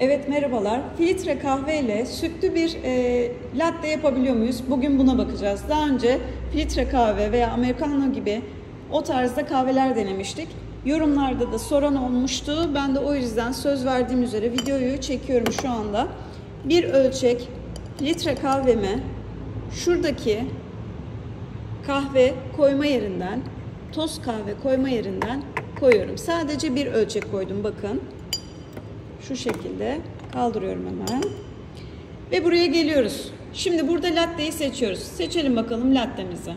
Evet merhabalar. Filtre kahve ile sütlü bir e, latte yapabiliyor muyuz? Bugün buna bakacağız. Daha önce filtre kahve veya americano gibi o tarzda kahveler denemiştik. Yorumlarda da soran olmuştu. Ben de o yüzden söz verdiğim üzere videoyu çekiyorum şu anda. Bir ölçek filtre kahvemi şuradaki kahve koyma yerinden, toz kahve koyma yerinden koyuyorum. Sadece bir ölçek koydum bakın. Şu şekilde kaldırıyorum hemen. Ve buraya geliyoruz. Şimdi burada latteyi seçiyoruz. Seçelim bakalım lattemizi.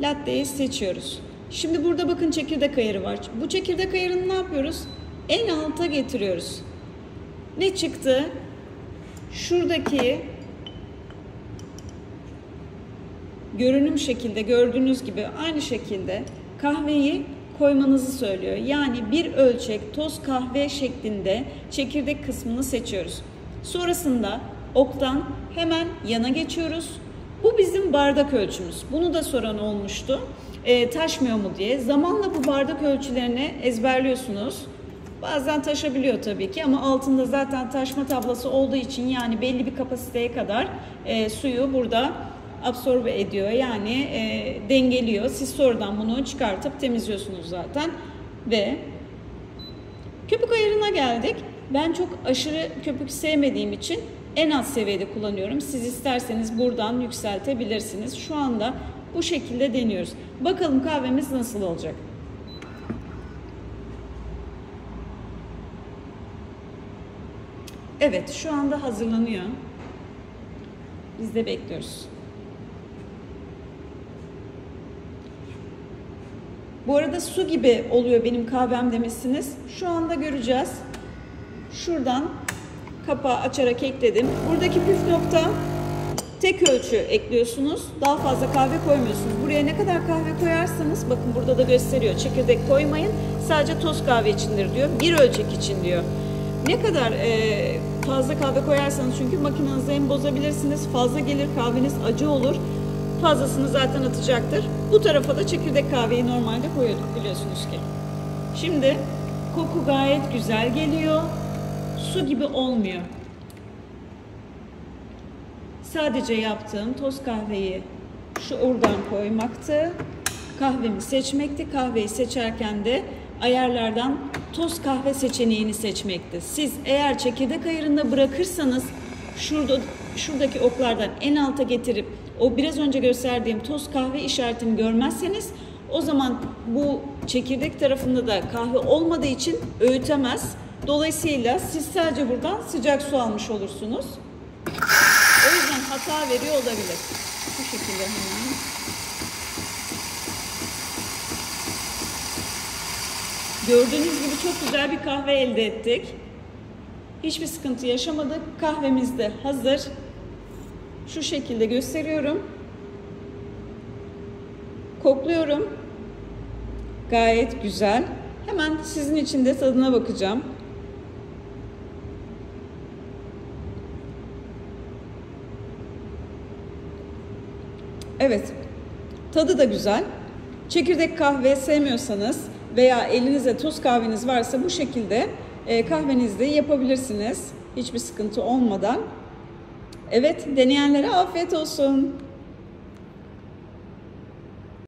Latteyi seçiyoruz. Şimdi burada bakın çekirdek ayarı var. Bu çekirdek ayarını ne yapıyoruz? En alta getiriyoruz. Ne çıktı? Şuradaki görünüm şekilde gördüğünüz gibi aynı şekilde kahveyi koymanızı söylüyor. Yani bir ölçek toz kahve şeklinde çekirdek kısmını seçiyoruz. Sonrasında oktan hemen yana geçiyoruz. Bu bizim bardak ölçümüz. Bunu da soran olmuştu. E, taşmıyor mu diye. Zamanla bu bardak ölçülerini ezberliyorsunuz. Bazen taşabiliyor tabii ki ama altında zaten taşma tablası olduğu için yani belli bir kapasiteye kadar e, suyu burada absorbe ediyor yani e, dengeliyor. Siz sonradan bunu çıkartıp temizliyorsunuz zaten ve köpük ayarına geldik. Ben çok aşırı köpük sevmediğim için en az seviyede kullanıyorum. Siz isterseniz buradan yükseltebilirsiniz. Şu anda bu şekilde deniyoruz. Bakalım kahvemiz nasıl olacak. Evet şu anda hazırlanıyor. Biz de bekliyoruz. Bu arada su gibi oluyor benim kahvem demişsiniz. Şu anda göreceğiz. Şuradan kapağı açarak ekledim. Buradaki püf nokta tek ölçü ekliyorsunuz. Daha fazla kahve koymuyorsunuz. Buraya ne kadar kahve koyarsanız bakın burada da gösteriyor. Çekirdek koymayın. Sadece toz kahve içindir diyor. Bir ölçek için diyor. Ne kadar e, fazla kahve koyarsanız çünkü makinenizi hem bozabilirsiniz. Fazla gelir kahveniz acı olur. Fazlasını zaten atacaktır. Bu tarafa da çekirdek kahveyi normalde koyuyorduk biliyorsunuz ki. Şimdi koku gayet güzel geliyor. Su gibi olmuyor. Sadece yaptığım toz kahveyi şu oradan koymaktı. Kahvemi seçmekti. Kahveyi seçerken de ayarlardan toz kahve seçeneğini seçmekti. Siz eğer çekirdek ayarında bırakırsanız şurada şuradaki oklardan en alta getirip o biraz önce gösterdiğim toz kahve işaretini görmezseniz o zaman bu çekirdek tarafında da kahve olmadığı için öğütemez. Dolayısıyla siz sadece buradan sıcak su almış olursunuz. O yüzden hata veriyor olabilir. Bu şekilde hemen. Gördüğünüz gibi çok güzel bir kahve elde ettik. Hiçbir sıkıntı yaşamadık. Kahvemiz de hazır. Şu şekilde gösteriyorum. Kokluyorum. Gayet güzel. Hemen sizin için de tadına bakacağım. Evet. Tadı da güzel. Çekirdek kahve sevmiyorsanız veya elinizde toz kahveniz varsa bu şekilde e, kahvenizde yapabilirsiniz. Hiçbir sıkıntı olmadan. Evet, deneyenlere afiyet olsun.